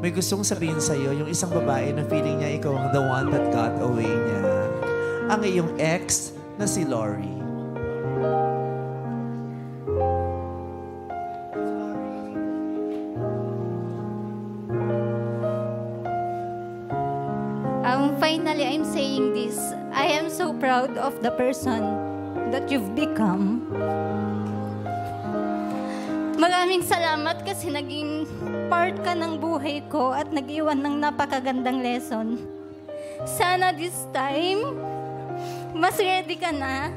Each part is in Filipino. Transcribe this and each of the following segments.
may gustong sabihin sa'yo, yung isang babae na feeling niya ikaw ang the one that got away niya. Ang iyong ex na si Lori. Um, finally, I'm saying this. I am so proud of the person that you've become. Maraming salamat kasi naging part ka ng buhay ko at nag-iwan ng napakagandang lesson. Sana this time, mas ready ka na.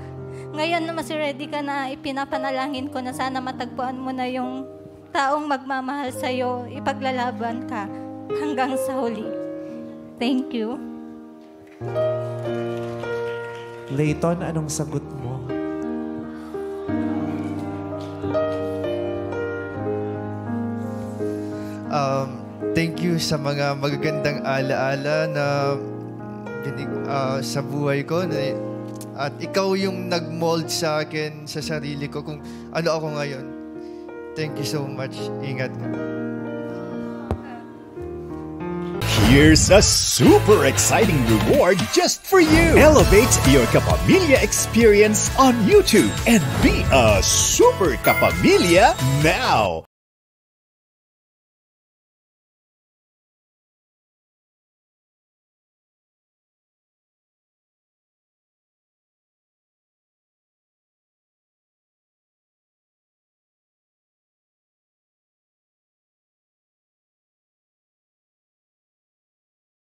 Ngayon na mas ready ka na, ipinapanalangin ko na sana matagpuan mo na yung taong magmamahal sa'yo, ipaglalaban ka hanggang sa huli. Thank you. Layton, anong sagot mo? Um, thank you sa mga magagandang alaala na binig, ah, sa buhay ko. Na, at ikaw yung nag-mold sa akin, sa sarili ko, kung ano ako ngayon. Thank you so much. Ingat ka. Here's a super exciting reward just for you. Elevate your Kapamilya experience on YouTube and be a super Kapamilya now.